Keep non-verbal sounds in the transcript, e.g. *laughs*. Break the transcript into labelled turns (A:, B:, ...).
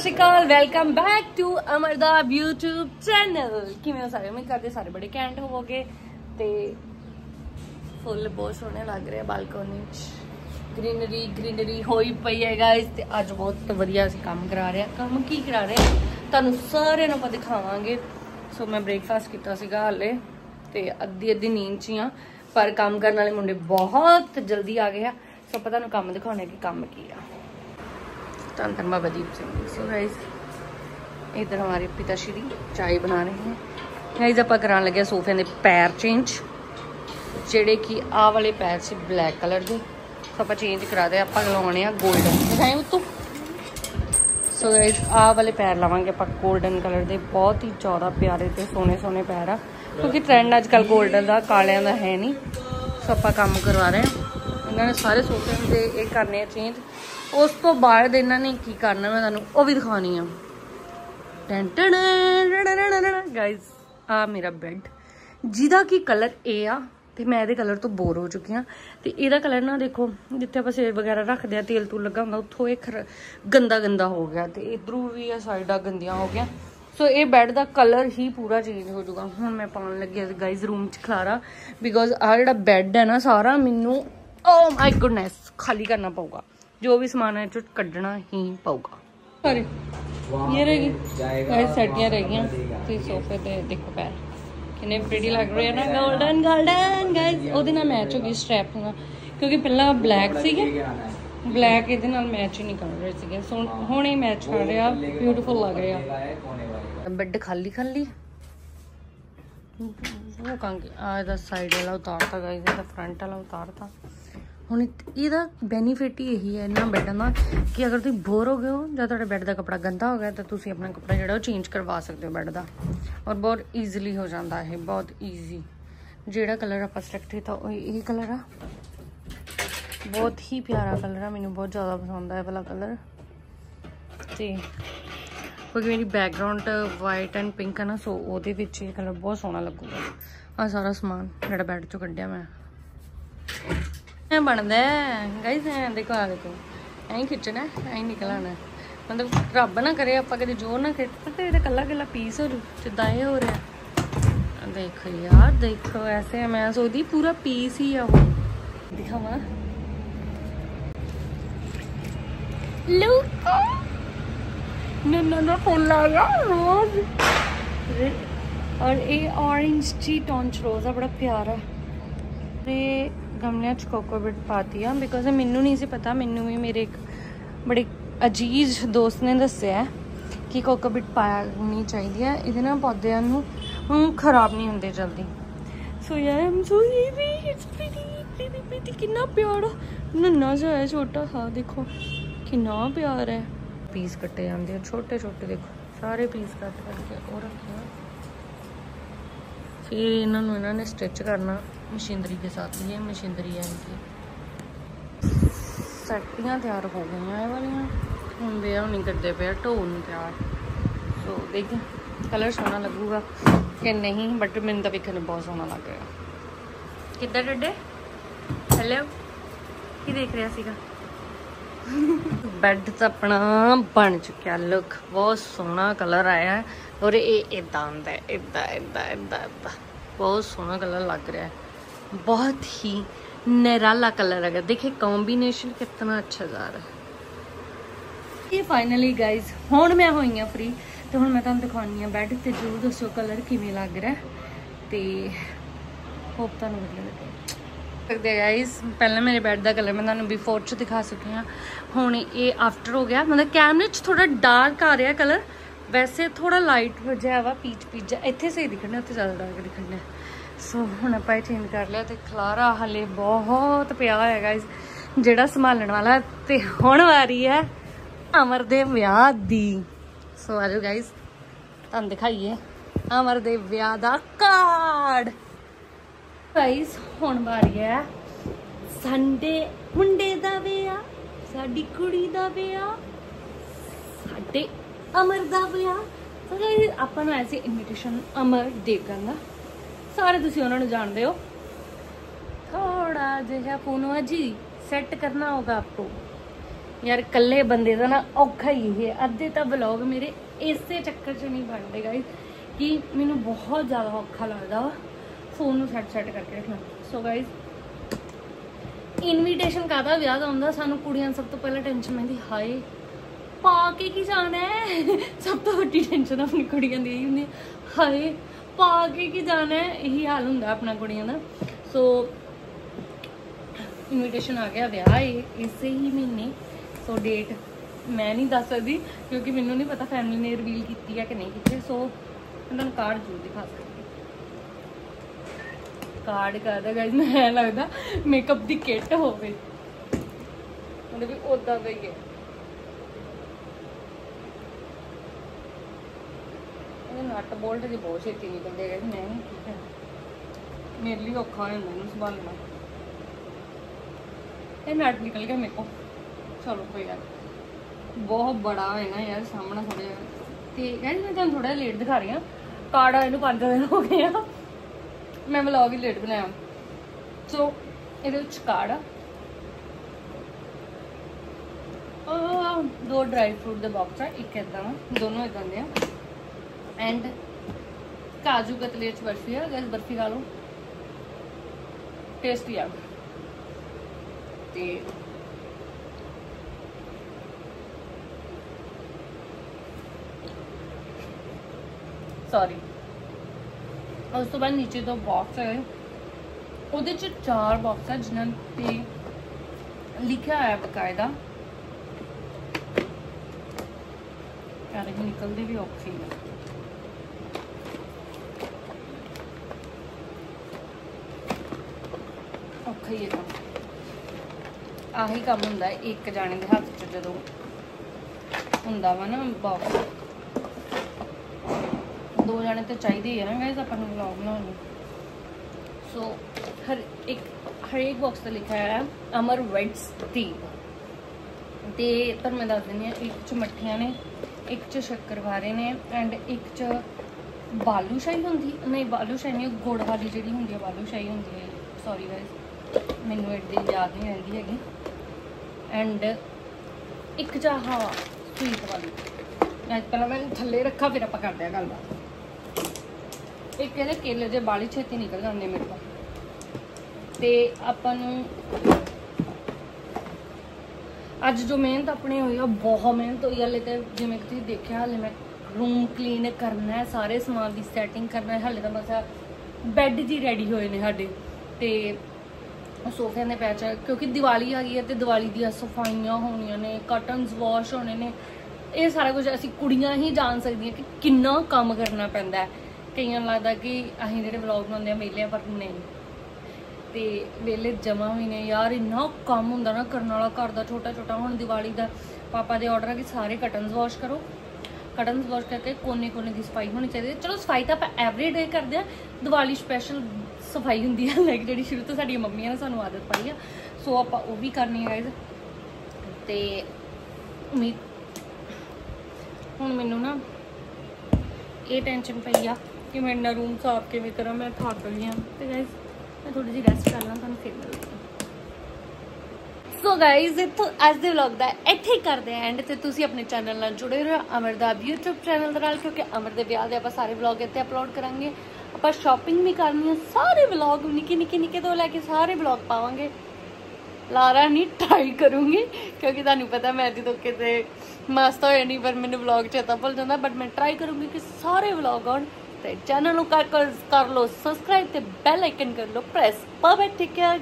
A: ਸ਼੍ਰੀ ਅਕਾਲ welcome back to ਅਮਰਦਾਬ YouTube channel ਕਿਵੇਂ ਹੋ ਸਾਰੇ? ਮੈਂ ਕਰਦੇ ਸਾਰੇ ਬੜੇ ਕੈਂਟ ਹੋਵੋਗੇ ਤੇ ਫੁੱਲ ਬਹੁਤ ਸੋਹਣੇ ਲੱਗ ਰਹੇ ਬਾਲਕੋਨੀ 'ਚ। ਗ੍ਰੀਨਰੀ ਗ੍ਰੀਨਰੀ ਹੋਈ ਪਈ ਹੈ ਗਾਇਸ ਤੇ ਅੱਜ ਬਹੁਤ ਵਧੀਆ ਅਸੀਂ ਕੰਮ ਕਰਾ ਰਹੇ ਆ ਕੰਮ ਕੀ ਕਰਾ ਰਹੇ ਆ ਤੁਹਾਨੂੰ ਸਾਰਿਆਂ ਨੂੰ ਆਪਾਂ ਦਿਖਾਵਾਂਗੇ। ਸੋ ਮੈਂ ਬ੍ਰੇਕਫਾਸਟ ਕੀਤਾ ਸੀਗਾ ਹਾਲੇ ਤੇ ਅੱਧੀ ਅੱਧੀ ਨੀਂਦ 'ਚ ਹੀ ਆ ਪਰ ਕੰਮ ਕਰਨ ਵਾਲੇ ਮੁੰਡੇ ਬਹੁਤ ਜਲਦੀ ਆ ਗਏ ਆ। ਸੋ ਆਪਾਂ ਤੁਹਾਨੂੰ ਕੰਮ ਦਿਖਾਉਣੇ ਕਿ ਕੰਮ ਕੀ ਆ। पाकिस्तान धर्मा बदीप सिंह ਸੋ गाइज ਇਧਰ ਹਮਾਰੇ ਪਿਤਾ ਸ਼੍ਰੀ ਚਾਹੀ ਬਣਾ ਰਹੇ ਹਨ ਗਾਈਜ਼ ਆਪਾਂ ਕਰਾਉਣ ਲੱਗੇ ਸੋਫੇ ਦੇ ਪੈਰ ਚੇਂਜ ਜਿਹੜੇ ਕਿ ਆਹ ਵਾਲੇ ਪੈਰ ਸੀ ਬਲੈਕ ਕਲਰ ਦੇ। ਸੋ ਆਪਾਂ ਚੇਂਜ ਕਰਾ ਦੇ, ਆਪਾਂ ਲਵਾਉਣੇ ਆ 골ਡਨ ਦਿਖਾਈ ਉਤੋਂ? ਸੋ ਗਾਈਜ਼ ਆਹ ਵਾਲੇ ਪੈਰ ਲਵਾਵਾਂਗੇ ਆਪਾਂ 골ਡਨ ਕਲਰ ਦੇ। ਬਹੁਤ ਹੀ ਜ਼ਿਆਦਾ ਪਿਆਰੇ ਤੇ ਸੋਹਣੇ ਸੋਹਣੇ ਪੈਰ ਆ। ਕਿਉਂਕਿ ਟ੍ਰੈਂਡ ਅੱਜ ਕੱਲ 골ਡਨ ਦਾ, ਕਾਲਿਆਂ ਦਾ ਹੈ ਨਹੀਂ। ਸੋ ਆਪਾਂ ਕੰਮ ਕਰਵਾ ਰਹੇ ਹਾਂ। ਇਹਨਾਂ ਨੇ ਸਾਰੇ ਸੋਫੇ ਦੇ ਇਹ ਕਰਨੇ ਆ ਚੇਂਜ ਉਸ ਤੋਂ ਬਾਅਦ ਇਹਨਾਂ ਨੇ ਕੀ ਕਰਨਾ ਮੈਂ ਤੁਹਾਨੂੰ, ਉਹ ਵੀ ਦਿਖਾਉਣੀ ਆ। ਟੈਨ ਗਾਇਸ ਆ ਮੇਰਾ ਬੈੱਡ ਜਿਹਦਾ ਕੀ ਕਲਰ ਇਹ ਆ, ਤੇ ਮੈਂ ਇਹਦੇ ਕਲਰ ਤੋਂ ਬੋਰ ਹੋ ਚੁੱਕੀ ਆ। ਤੇ ਇਹਦਾ ਕਲਰ ਨਾ ਦੇਖੋ, ਜਿੱਥੇ ਆਪਾਂ ਸੇਬ ਵਗੈਰਾ ਰੱਖਦੇ ਆ, ਤੇਲ ਤੂਲ ਲੱਗਾ ਹੁੰਦਾ, ਉੱਥੋਂ ਇਹ ਖਰ- ਗੰਦਾ ਗੰਦਾ ਹੋ ਗਿਆ ਤੇ ਇਧਰੋਂ ਵੀ ਇਹ ਸਾਈਡਾਂ ਗੰਦੀਆਂ ਹੋ ਗਿਆ ਸੋ ਇਹ ਬੈੱਡ ਦਾ ਕਲਰ ਹੀ ਪੂਰਾ ਚੇਂਜ ਹੋ ਜਾਊਗਾ। ਹੁਣ ਮੈਂ ਪਾਉਣ ਲੱਗਿਆ ਆ ਰੂਮ 'ਚ ਖਲਾਰਾ। ਬਿਕੋਜ਼ ਆ ਜਿਹੜਾ ਬੈੱਡ ਹੈ ਨਾ, ਸਾਰਾ ਮੈਨੂੰ ਓ ਮਾਈ ਗੁੱਡਨੈਸ ਖਾਲੀ ਕਰਨਾ ਪਊਗਾ। ਜੋ ਵੀ ਸਮਾਨ ਹੈ ਚੋਂ ਕੱਢਣਾ ਹੀ ਪਊਗਾ। ਸੌਰੀ ਇਹ ਰਹੇਗੀ ਗਾਇਸ ਸੈਟੀਆਂ ਰਹਿ ਗਈਆਂ। ਤੇ ਸੋਫੇ ਤੇ ਦੇਖੋ ਪੈਰ। ਕਿੰਨੇ ਪ੍ਰੀਟੀ ਲੱਗ ਰਹੇ ਆ ਨਾ। 골ਡਨ 골ਡਨ ਗਾਇਸ ਉਹਦੇ ਨਾਲ ਮੈਚ ਹੋ ਗਈ ਸਟ੍ਰੈਪ ਨਾਲ। ਕਿਉਂਕਿ ਪਹਿਲਾਂ ਬਲੈਕ ਸੀਗੇ। ਬਲੈਕ ਇਹਦੇ ਨਾਲ ਮੈਚ ਹੀ ਨਹੀਂ ਕਰ ਰਹੇ ਸੀਗੇ। ਸੋ ਹੁਣ ਇਹ ਮੈਚ ਕਰ ਰਿਹਾ। ਬਿਊਟੀਫੁਲ ਲੱਗ ਰਿਹਾ। ਬੈੱਡ ਖਾਲੀ ਖਾਲੀ? ਉਹ ਕਾਂਗੇ। ਆ ਇਹਦਾ ਸਾਈਡ ਵਾਲਾ ਉਤਾਰਤਾ ਗਾਇਸ ਇਹਦਾ ਫਰੰਟ ਵਾਲਾ ਉਤਾਰਤਾ। ਹੁਣ ਇਹਦਾ ਬੈਨੀਫਿਟ ਹੀ ਇਹੀ ਹੈ ਇਹਨਾਂ ਬੈੱਡਾਂ ਦਾ ਕਿ ਅਗਰ ਤੁਸੀਂ ਬੋਰ ਹੋ ਗਏ ਹੋ ਜਾਂ ਤੁਹਾਡੇ ਬੈੱਡ ਦਾ ਕੱਪੜਾ ਗੰਦਾ ਹੋ ਗਿਆ ਤਾਂ ਤੁਸੀਂ ਆਪਣਾ ਕੱਪੜਾ ਜਿਹੜਾ ਉਹ ਚੇਂਜ ਕਰਵਾ ਸਕਦੇ ਹੋ ਬੈੱਡ ਦਾ। ਔਰ ਬਹੁਤ ਈਜ਼ੀਲੀ ਹੋ ਜਾਂਦਾ ਹੈ ਬਹੁਤ ਈਜ਼ੀ ਜਿਹੜਾ ਕਲਰ ਆਪਾਂ ਸਿਲੈਕਟ ਕੀਤਾ, ਉਹ ਇਹ ਕਲਰ ਆ। ਬਹੁਤ ਹੀ ਪਿਆਰਾ ਕਲਰ ਆ, ਮੈਨੂੰ ਬਹੁਤ ਜ਼ਿਆਦਾ ਪਸੰਦ ਆ ਇਹ ਵਾਲਾ ਕਲਰ ਤੇ ਕਿਉਂਕਿ ਮੇਰੀ ਬੈਕਗ੍ਰਾਉਂਡ ਵਾਈਟ ਐਂਡ ਪਿੰਕ ਹੈ ਨਾ ਸੋ ਉਹਦੇ ਵਿੱਚ ਇਹ ਕਲਰ ਬਹੁਤ ਸੋਹਣਾ ਲੱਗੂਗਾ। ਆ ਸਾਰਾ ਸਮਾਨ, ਜਿਹੜਾ ਬੈੱਡ ਚੋਂ ਕੱਢਿਆ ਮੈਂ। ਐ ਬਣਦਾ ਗਾਇਸ ਐ ਦੇਖੋ ਆ ਦੇਖੋ। ਐਂ ਖਿੱਚਣਾ, ਐਂ ਨਿਕਲਣਾ। ਮਤਲਬ ਰੱਬ ਨਾ ਕਰੇ, ਆਪਾਂ ਕਦੇ ਜ਼ੋਰ ਨਾ ਖਿੱਚ ਤੇ ਇਹਦਾ ਕੱਲਾ ਕੱਲਾ ਪੀਸ ਹੋ ਜੂ, ਜਿੱਦਾਂ ਇਹ ਹੋ ਰਿਹਾ। ਦੇਖੋ ਯਾਰ, ਦੇਖੋ, ਐਸੇ ਮੈਂ ਸੋਚਦੀ ਪੂਰਾ ਪੀਸ ਹੀ ਆ ਉਹ। ਦਿਖਾਵਾਂ। ਲੁਕ ਨਾ ਨਾ ਨਾ ਫੋਨ ਲਾ ਰੋਜ਼। ਔਰ ਇਹ orange ਜੀ ਟੌਂਚ ਰੋਜ਼ ਆ ਬੜਾ ਪਿਆਰਾ। ਤੇ ਗਮਲਿਆਂ ਚ ਕੋਕੋਬਿਟ ਪਾਤੀ ਆ ਬਿਕੋਜ਼ ਮੈਨੂੰ ਨਹੀਂ ਸੀ ਪਤਾ, ਮੈਨੂੰ ਵੀ ਮੇਰੇ ਇੱਕ ਬੜੇ ਅਜੀਜ਼ ਦੋਸਤ ਨੇ ਦੱਸਿਆ ਕਿ ਕੋਕੋਬਿਟ ਪਾਇਆ ਚਾਹੀਦੀ ਹੈ, ਇਹਦੇ ਨਾਲ ਪੌਦਿਆਂ ਨੂੰ ਖਰਾਬ ਨਹੀਂ ਹੁੰਦੇ ਜਲਦੀ। ਸੋ ਯਾਰ I'm so happy it's pretty pretty pretty ਕਿੰਨਾ ਪਿਆਰਾ ਨੰਨਾ ਜਿਹਾ ਹੈ, ਛੋਟਾ ਹਾਂ ਦੇਖੋ, ਕਿੰਨਾ ਪਿਆਰ ਹੈ। ਪੀਸ ਕੱਟੇ ਜਾਂਦੇ ਆ, ਛੋਟੇ ਛੋਟੇ, ਦੇਖੋ, ਸਾਰੇ ਪੀਸ ਕੱਟ ਕਰਕੇ ਉਹ ਰੱਖੇ ਫਿਰ ਇਹਨਾਂ ਨੂੰ ਇਹਨਾਂ ਨੇ ਸਟਿਚ ਕਰਨਾ। ਮਸ਼ੀਨਰੀ ਦੇ ਸਾਥ ਇਹ ਮਸ਼ੀਨਰੀ ਹੈ ਇਨਕੀ ਸੱਟੀਆਂ ਤਿਆਰ ਹੋ ਗਈਆਂ ਇਹ ਵਾਲੀਆਂ। ਹੁਣ ਦੇ ਨਹੀਂ ਕਰਦੇ ਪਿਆ ਢੋਲ ਨੂੰ ਤਿਆਰ। ਸੋ ਕਲਰ ਸੋਹਣਾ ਲੱਗੂਗਾ ਕਿ ਨਹੀਂ ਬਟ ਮੈਨੂੰ ਤਾਂ ਵੇਖਣ ਨੂੰ ਬਹੁਤ ਸੋਹਣਾ ਲੱਗ ਰਿਹਾ। ਕਿੱਦਾਂ ਡੱਡੇ? ਹੈਲੋ ਕੀ ਦੇਖ ਰਿਹਾ ਸੀਗਾ? ਬੈੱਡ ਤਾਂ ਆਪਣਾ ਬਣ ਚੁੱਕਿਆ ਲੁੱਕ ਬਹੁਤ ਸੋਹਣਾ ਕਲਰ ਆਇਆ ਹੈ। ਔਰ ਇਹ ਇਦਾਂ ਆਉਂਦਾ ਹੈ ਇਦਾਂ ਇਦਾਂ ਇਦਾਂ ਇਦਾਂ ਬਹੁਤ ਸੋਹਣਾ ਕਲਰ ਲੱਗ ਰਿਹਾ ਹੈ। ਬਹੁਤ ਹੀ ਨਿਰਾਲਾ ਕਲਰ ਹੈਗਾ ਦੇਖੇ ਕੰਬੀਨੇਸ਼ਨ ਕਿੰਨਾ ਅੱਛਾ ਜਾ ਰਿਹਾ ਹੈ ਇਹ ਫਾਈਨਲੀ ਗਾਇਜ਼ ਹੁਣ ਮੈਂ ਹੋਈ ਆ ਫ੍ਰੀ ਤੇ ਹੁਣ ਮੈਂ ਤੁਹਾਨੂੰ ਦਿਖਾਉਣੀ ਆ ਬੈੱਡ ਤੇ ਜਰੂਰ ਦੱਸੋ ਕਲਰ ਕਿਵੇਂ ਲੱਗ ਰਿਹਾ ਹੈ ਤੇ ਹੋਪ ਤੁਹਾਨੂੰ ਵਧੀਆ ਲੱਗੇ ਸਕਦੇ ਗਾਇਸ ਪਹਿਲਾਂ ਮੇਰੇ ਬੈੱਡ ਦਾ ਕਲਰ ਮੈਂ ਤੁਹਾਨੂੰ ਬਿਫੋਰ ਚ ਦਿਖਾ ਚੁੱਕੀ ਹਾਂ ਹੁਣ ਇਹ ਆਫਟਰ ਹੋ ਗਿਆ ਮਤਲਬ ਕੈਮਰੇ ਚ ਥੋੜਾ ਡਾਰਕ ਆ ਰਿਹਾ ਕਲਰ ਵੈਸੇ ਥੋੜਾ ਲਾਈਟ ਹੋ ਜਾਇਆ ਵਾ ਪੀਚ ਪੀਚ ਇੱਥੇ ਸਹੀ ਦਿਖਣਾ ਉੱਥੇ ਜ਼ਿਆਦਾ ਡਾਰਕ ਦਿਖਣਾ ਸੋ ਹੁਣ ਆਪਾਂ ਇਹ ਚੇਂਜ ਕਰ ਲਿਆ ਤੇ ਖਲਾਰਾ ਹਲੇ ਬਹੁਤ ਪਿਆ ਹੋਇਆ ਗਾਇਸ ਜਿਹੜਾ ਸੰਭਾਲਣ ਵਾਲਾ ਤੇ ਹੁਣ ਵਾਰੀ ਹੈ ਅਮਰ ਦੇ ਵਿਆਹ ਦੀ। ਸੋ ਆਜੋ ਗਾਇਸ ਤੁਹਾਨੂੰ ਦਿਖਾਈਏ ਅਮਰ ਦੇ ਵਿਆਹ ਦਾ ਕਾਰਡ ਗਾਇਸ ਹੁਣ ਵਾਰੀ ਹੈ ਸੰਡੇ ਮੁੰਡੇ ਦਾ ਵਿਆਹ, ਸਾਡੀ ਕੁੜੀ ਦਾ ਵਿਆਹ, ਸਾਡੇ ਅਮਰ ਦਾ ਵਿਆਹ। ਸੋ ਗਾਇਸ ਆਪਾਂ ਨੂੰ ਐਸੀ ਇਨਵੀਟੇਸ਼ਨ ਅਮਰ ਦੇਗਨ ਦਾ ਬਾਰੇ ਤੁਸੀਂ ਉਹਨਾਂ ਨੂੰ ਜਾਣਦੇ ਹੋ? ਥੋੜਾ ਜਿਹਾ ਫੋਨ ਹੋ ਜੀ ਸੈੱਟ ਕਰਨਾ ਹੋਗਾ ਆਪਕੋ। ਯਾਰ ਕੱਲੇ ਬੰਦੇ ਦਾ ਨਾ ਔਖਾ ਹੀ ਹੈ। ਅੱਧੇ ਤਾਂ ਵਲੌਗ ਮੇਰੇ ਇਸੇ ਚੱਕਰ 'ਚ ਨਹੀਂ ਬਣਦੇ ਗਾਇਸ ਕਿ ਮੈਨੂੰ ਬਹੁਤ ਜ਼ਿਆਦਾ ਔਖਾ ਲੱਗਦਾ ਵਾ। ਫੋਨ ਨੂੰ ਸੈੱਟ ਸੈੱਟ ਕਰਕੇ ਰੱਖਣਾ। ਸੋ ਗਾਇਸ ਇਨਵੀਟੇਸ਼ਨ ਕਾਦਾ ਵਿਆਹ ਦਾ ਹੁੰਦਾ? ਸਾਨੂੰ ਕੁੜੀਆਂ ਸਭ ਤੋਂ ਪਹਿਲਾਂ ਟੈਨਸ਼ਨ ਹੁੰਦੀ ਹਾਏ, ਪਾ ਕੇ ਕੀ ਜਾਣਾ *laughs* ਸਭ ਤੋਂ ਵੱਡੀ ਟੈਨਸ਼ਨ ਆਪਣੀ ਕੁੜੀਆਂ ਦੀ ਹੁੰਦੀ ਹਾਏ ਪਾ ਕੇ ਕੀ ਜਾਣਾ ਹੈ? ਇਹੀ ਹਾਲ ਹੁੰਦਾ ਆਪਣਾ ਕੁੜੀਆਂ ਦਾ। ਸੋ ਇਨਵੀਟੇਸ਼ਨ ਆ ਗਿਆ ਵਿਆਹ ਇਸੇ ਹੀ ਮਹੀਨੇ। ਸੋ ਡੇਟ ਮੈਂ ਨਹੀਂ ਦੱਸ ਸਕਦੀ, ਕਿਉਂਕਿ ਮੈਨੂੰ ਨਹੀਂ ਪਤਾ ਫੈਮਿਲੀ ਨੇ ਰਿਵੀਲ ਕੀਤੀ ਹੈ ਕਿ ਨਹੀਂ ਕੀਤੀ ਸੋ ਮੈਂ ਤੁਹਾਨੂੰ ਕਾਰਡ ਜ਼ਰੂਰ ਦਿਖਾ ਸਕਦੀ ਕਾਰਡ ਕਰਦਾ ਗਾਇਸ ਮੈਂ ਲੱਗਦਾ ਮੇਕਅਪ ਦੀ ਕਿੱਟ ਹੋਵੇ। ਉਹਦੇ ਵੀ ਉਦਾਂ ਦਾ ਹੀ ਹੈ। ਇਹ ਨਟ ਬੋਲਟ ਦੀ ਬਹੁਤ ਛੇਤੀ ਨਿਕਲਦੇ ਗਏ ਨਹੀਂ ਠੀਕ ਹੈ। ਮੇਰੇ ਲਈ ਔਖਾ ਹੋ ਜਾਂਦਾ ਸੰਭਾਲਣਾ। ਇਹ ਨਟ ਨਿਕਲ ਗਿਆ ਮੇਰੇ ਕੋਲ। ਚਲੋ ਕੋਈ ਗੱਲ ਬਹੁਤ ਬੜਾ ਹੈ ਨਾ ਯਾਰ, ਸਾਹਮਣਾ ਥੋੜਾ ਤੇ ਗਾਇਸ ਮੈਂ ਤੁਹਾਨੂੰ ਥੋੜਾ ਲੇਟ ਦਿਖਾ ਰਹੀ ਹਾਂ। ਕਾਰਡ ਆਏ ਨੂੰ 5 ਦਿਨ ਹੋ ਗਏ ਆ। ਮੈਂ ਵਲੌਗ ਹੀ ਲੇਟ ਬਣਾਇਆ। ਸੋ ਇਹਦੇ ਵਿੱਚ ਕਾਰਡ ਆ। ਦੋ ਡਰਾਈ ਫਰੂਟ ਦੇ ਬਾਕਸ ਆ, ਇੱਕ ਇਦਾਂ ਵਾ, ਦੋਨੋਂ ਇਦਾਂ ਦੇ ਆ। ਐਂਡ ਕਾਜੂ ਕਤਲੀ ਚ ਬਰਫੀ ਆ ਗੈਸ ਬਰਫੀ ਖਾ ਟੇਸਟੀ ਆ। ਤੇ ਸੌਰੀ ਉਸ ਤੋਂ ਬਾਅਦ ਨੀਚੇ ਤੋਂ ਬਾਕਸ ਹੈ ਉਹਦੇ ਚ ਚਾਰ ਬਾਕਸ ਆ, ਜਿਨ੍ਹਾਂ ਤੇ ਲਿਖਿਆ ਹੋਇਆ ਬਕਾਇਦਾ। ਯਾਰ, ਇਹ ਨਿਕਲਦੀ ਵੀ ਔਖੀ ਹੈ ਔਖਾ ਹੀ ਹੈ ਕੰਮ। ਆਹੀ ਕੰਮ ਹੁੰਦਾ, ਇੱਕ ਜਾਣੇ ਦੇ ਹੱਥ 'ਚ ਜਦੋਂ ਹੁੰਦਾ ਵਾ ਨਾ ਬਾਕਸ ਦੋ ਜਾਣੇ ਤੇ ਚਾਹੀਦੇ ਹੀ ਆ ਨਾ ਗਾਇਸ ਆਪਾਂ ਨੂੰ ਵਲੌਗ ਬਣਾਉਣ ਨੂੰ। ਸੋ ਹਰ ਇੱਕ, ਹਰੇਕ ਬਾਕਸ ਤੇ ਲਿਖਿਆ ਹੈ, ਅਮਰ ਵੈਡਸ ਦੀਪ ਤੇ ਤੁਹਾਨੂੰ ਮੈਂ ਦੱਸ ਦਿੰਦੀ ਹਾਂ, ਇੱਕ ਚ ਮੱਠੀਆਂ ਨੇ, ਇੱਕ ਚ ਸ਼ੱਕਰਵਾਰੇ ਨੇ ਐਂਡ ਇੱਕ ਚ ਬਾਲੂਸ਼ਾਹੀ ਹੁੰਦੀ, ਨਹੀਂ ਬਾਲੂਸ਼ਾਹੀ ਨਹੀਂ, ਗੁੜ ਵਾਲੀ ਜਿਹੜੀ ਹੁੰਦੀ ਹੈ ਬਾਲੂਸ਼ਾਹੀ ਹੁੰਦੀ ਹੈ। ਸੌਰੀ ਗਾਇਸ ਮੈਨੂੰ ਇੱਡੀ ਯਾਦ ਨਹੀਂ ਰਹਿੰਦੀ ਹੈਗੀ। ਐਂਡ ਇੱਕ ਚਾਹ ਆਹ ਸਵੀਟ ਵਾਲੀ। ਅੱਜ ਪਹਿਲਾਂ ਮੈਂ ਥੱਲੇ ਰੱਖਾ, ਫਿਰ ਆਪਾਂ ਕਰਦੇ ਆ ਗੱਲਬਾਤ। ਇੱਕ ਇਹਦੇ ਕੇਲੇ ਦੇ ਬਾਲੀ ਛੇਤੀ ਨਿਕਲ ਜਾਂਦੇ ਮੇਰੇ ਕੋਲ। ਤੇ ਆਪਾਂ ਨੂੰ ਅੱਜ ਜੋ ਮਿਹਨਤ ਆਪਣੀ ਹੋਈ ਆ, ਬਹੁਤ ਮਿਹਨਤ ਹੋਈ ਆ, ਹਲੇ ਤੇ ਜਿਵੇਂ ਕਿ ਤੁਸੀਂ ਦੇਖਿਆ, ਹਲੇ ਮੈਂ ਰੂਮ ਕਲੀਨ ਕਰਨਾ ਹੈ, ਸਾਰੇ ਸਮਾਨ ਦੀ ਸੈਟਿੰਗ ਕਰਨਾ ਹੈ, ਹਲੇ ਤਾਂ ਬਸ ਬੈੱਡ ਜੀ ਰੈਡੀ ਹੋਏ ਨੇ ਸਾਡੇ। ਤੇ ਸੋਫਿਆਂ ਦੇ ਪੈਚ ਕਿਉਂਕਿ ਦੀਵਾਲੀ ਆ ਗਈ ਹੈ ਤੇ ਦੀਵਾਲੀ ਦੀਆਂ ਸਫਾਈਆਂ ਹੋਣੀਆਂ ਨੇ ਕਰਟਨਸ ਵਾਸ਼ ਹੋਣੇ ਨੇ। ਇਹ ਸਾਰਾ ਕੁਝ ਅਸੀਂ ਕੁੜੀਆਂ ਹੀ ਜਾਣ ਸਕਦੀਆਂ ਕਿ ਕਿੰਨਾ ਕੰਮ ਕਰਨਾ ਪੈਂਦਾ ਹੈ। ਕਈਆਂ ਨੂੰ ਲੱਗਦਾ ਕਿ ਅਸੀਂ ਜਿਹੜੇ ਵਲੌਗ ਬਣਾਉਂਦੇ ਆ ਮੇਲੇ ਪਰ ਨਹੀਂ। ਤੇ ਵੇਲੇ ਜਮਾ ਵੀ ਨੇ ਯਾਰ, ਇੰਨਾ ਕੰਮ ਹੁੰਦਾ ਨਾ, ਕਰਨ ਵਾਲਾ ਘਰ ਦਾ ਛੋਟਾ ਛੋਟਾ ਹੁਣ ਦੀਵਾਲੀ ਦਾ ਪਾਪਾ ਦੇ ਆਰਡਰ ਆ ਕਿ ਸਾਰੇ ਕਟਨਸ ਵਾਸ਼ ਕਰੋ। ਕਟਨਸ ਵਾਸ਼ ਕਰਕੇ ਕੋਨੇ ਕੋਨੇ ਦੀ ਸਫ਼ਾਈ ਹੋਣੀ ਚਾਹੀਦੀ ਹੈ। ਚਲੋ, ਸਫ਼ਾਈ ਤਾਂ ਆਪਾਂ ਐਵਰੀ ਡੇ ਕਰਦੇ ਆ ਦੀਵਾਲੀ ਸਪੈਸ਼ਲ ਸਫ਼ਾਈ ਹੁੰਦੀ ਆ ਲਾਈਕ ਜਿਹੜੀ ਸ਼ੁਰੂ ਤੋਂ ਸਾਡੀਆਂ ਮੰਮੀਆਂ ਨੇ ਸਾਨੂੰ ਆਦਤ ਪਾਈ ਆ। ਸੋ ਆਪਾਂ ਉਹ ਵੀ ਕਰਨੀ ਹੈ ਗਾਇਜ਼ ਤੇ ਉਮੀਦ ਹੁਣ ਮੈਨੂੰ ਨਾ ਇਹ ਟੈਨਸ਼ਨ ਪਈ ਆ ਕਿ ਮੈਂ ਇੰਨਾ ਰੂਮ ਸਾਫ਼ ਕਿਵੇਂ ਕਰਾਂ, ਮੈਂ ਥੱਕ ਗਈ ਹਾਂ। ਤੇ ਗਾਇਜ਼ ਮੈਂ ਥੋੜੀ ਜਿਹੀ ਰੈਸਟ ਕਰ ਲਾਂ, ਤੁਹਾਨੂੰ ਫਿਰ ਮਿਲਦੀ ਸੋ ਗਾਇਜ਼ ਇਥੋਂ ਅੱਜ ਦੇ ਵਲੌਗ ਦਾ ਇੱਥੇ ਹੀ ਕਰਦੇ ਆ ਐਂਡ ਤੇ ਤੁਸੀਂ ਆਪਣੇ ਚੈਨਲ ਨਾਲ ਜੁੜੇ ਰਹੋ, ਅਮਰ ਦਾ YouTube ਚੈਨਲ ਦੇ ਨਾਲ, ਕਿਉਂਕਿ ਅਮਰ ਦੇ ਵਿਆਹ ਦੇ ਆਪਾਂ ਸਾਰੇ ਵਲੌਗ ਇੱਥੇ ਅਪਲੋਡ ਕਰਾਂਗੇ। ਆਪਾਂ ਸ਼ਾਪਿੰਗ ਵੀ ਕਰਨੀ ਹੈ, ਸਾਰੇ ਵਲੌਗ ਨਿੱਕੇ ਨਿੱਕੇ ਨਿੱਕੇ ਤੋਂ ਲੈ ਕੇ ਸਾਰੇ ਵਲੌਗ ਪਾਵਾਂਗੇ। ਲਾਰਾ ਨਹੀਂ ਟਰਾਈ ਕਰੂੰਗੀ, ਕਿਉਂਕਿ ਤੁਹਾਨੂੰ ਪਤਾ ਮੈਂ ਜਦੋਂ ਕਿਤੇ ਮਸਤ ਹੋਏ ਨਹੀਂ ਪਰ ਮੈਨੂੰ ਵਲੌਗ ਚੇਤਾ ਭੁੱਲ ਜਾਂਦਾ ਬਟ ਮੈਂ ਟਰਾਈ ਕਰੂੰਗੀ ਕਿ ਸਾਰੇ ਵਲੌਗ ਆਉਣ। ਤੇ ਚੈਨਲ ਨੂੰ ਕਰ ਕਰ ਲਓ ਸਬਸਕ੍ਰਾਈਬ ਤੇ ਬੈਲ ਆਈਕਨ ਕਰ ਲਓ ਪ੍ਰੈਸ ਪਰਫੈਕਟ ਠੀਕ ਹੈ?